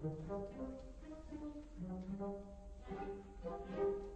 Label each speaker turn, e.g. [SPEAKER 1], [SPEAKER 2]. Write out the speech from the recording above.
[SPEAKER 1] propto propto